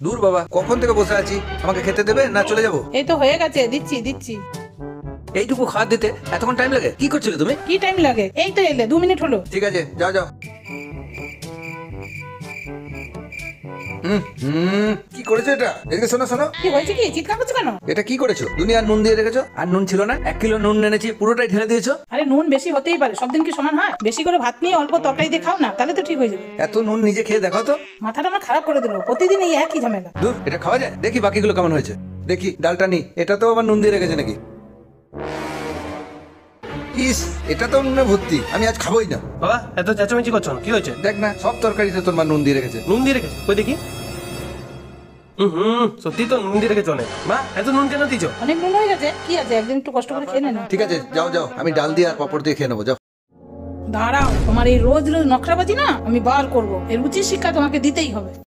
দূর বাবা কখন থেকে বসে আছি? আমাকে খেতে দেবে না চলে যাব? এই তো হয়ে গেছে দিচ্ছি দিচ্ছি। এইটুকু খাওয়া দিতে এতক্ষণ টাইম লাগে? কি করছিলে তুমি? কি টাইম লাগে? এই তো এলে দু মিনিট হলো। ঠিক আছে যাও যাও। কি করেছ এটা? এদিকে শোনো শোনো। কি হয়েছে কি? চিৎকার করছ কেন? এটা কি করেছ? দুনিয়ার নুন দিয়ে রেখেছো? আর নুন ছিল না? এক কিলো নুন এনেছি পুরোটাই ঢেলে দিয়েছ? আরে নুন বেশি হতেই পারে। সব দিন কি সমান হয়? বেশি করে ভাত নিয়ে অল্প তরকারি দিয়ে খাও না তাহলে তো ঠিক হয়ে যাবে। এত নুন নিজে খেয়ে দেখো তো। মাথাটা আমার খারাপ করে দিল। প্রতিদিন এই একই ঝামেলা। দূর এটা খাওয়া যায়? দেখি বাকিগুলো কেমন হয়েছে। দেখি ডালটা নি। এটা তো আবার নুন দিয়ে রেখেছে নাকি? ইস এটা তো নুনে ভর্তি। আমি আজ খাবোই না। বাবা এত চেঁচামেচি করছ? কি হয়েছে? দেখ না সব তরকারিতে তোর মা নুন দিয়ে রেখেছে। নুন দিয়ে রেখেছো? কই দেখি। হুম হুম সত্যি তো নুন দিয়ে রেখেছো অনেক। মা এত নুন কেন দিছো অনেক নুন হয়ে গেছে। কি আছে? একদিন একটু কষ্ট করে খেয়ে নে না। ঠিক আছে যাও যাও। আমি ডাল দিয়ে আর পাপড় দিয়ে খেয়ে নেব যাও। দাঁড়াও তোমার এই রোজ রোজ নকরাবাজি না আমি বার করব। এর উচিত শিক্ষা তোমাকে দিতেই হবে।